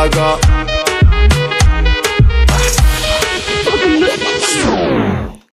I got